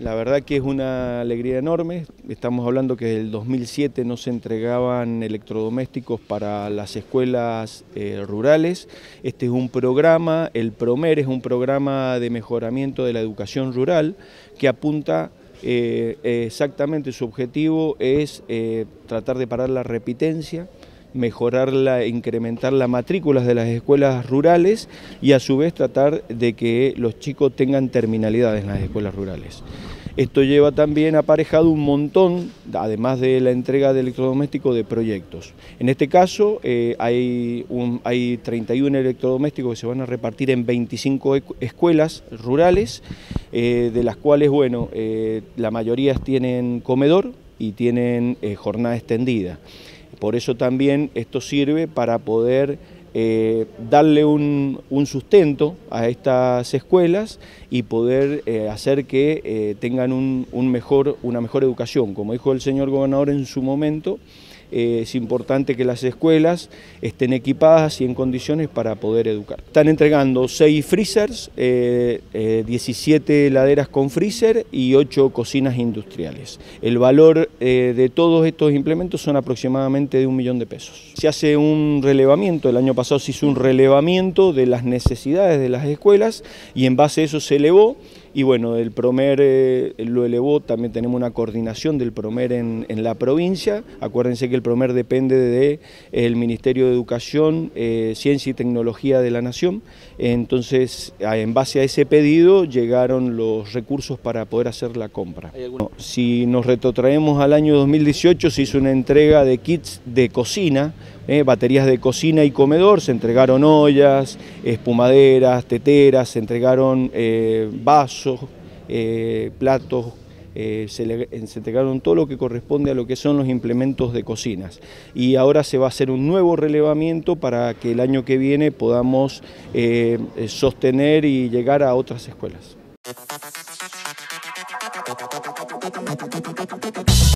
La verdad que es una alegría enorme. Estamos hablando que desde el 2007 no se entregaban electrodomésticos para las escuelas eh, rurales. Este es un programa, el PROMER es un programa de mejoramiento de la educación rural que apunta eh, exactamente su objetivo es eh, tratar de parar la repitencia, mejorar la, incrementar las matrículas de las escuelas rurales y a su vez tratar de que los chicos tengan terminalidad en las escuelas rurales. Esto lleva también aparejado un montón, además de la entrega de electrodomésticos, de proyectos. En este caso eh, hay, hay 31 electrodomésticos que se van a repartir en 25 escuelas rurales, eh, de las cuales, bueno, eh, la mayoría tienen comedor y tienen jornada extendida. Por eso también esto sirve para poder eh, darle un, sustento a estas escuelas y poder eh, hacer que eh, tengan un una mejor educación. Como dijo el señor gobernador en su momento, eh, es importante que las escuelas estén equipadas y en condiciones para poder educar. Están entregando 6 freezers, 17 eh, eh, heladeras con freezer y 8 cocinas industriales. El valor de todos estos implementos son aproximadamente de un millón de pesos. Se hace un relevamiento, el año pasado se hizo un relevamiento de las necesidades de las escuelas y en base a eso se elevó y bueno, el PROMER eh, lo elevó, también tenemos una coordinación del PROMER en, la provincia. Acuérdense que el PROMER depende del el Ministerio de Educación, eh, Ciencia y Tecnología de la Nación. Entonces, en base a ese pedido llegaron los recursos para poder hacer la compra. Si nos retrotraemos al año 2018, se hizo una entrega de kits de cocina, eh, baterías de cocina y comedor, se entregaron ollas, espumaderas, teteras, se entregaron vasos, eh, platos, eh, se, entregaron todo lo que corresponde a lo que son los implementos de cocinas. Y ahora se va a hacer un nuevo relevamiento para que el año que viene podamos eh, sostener y llegar a otras escuelas.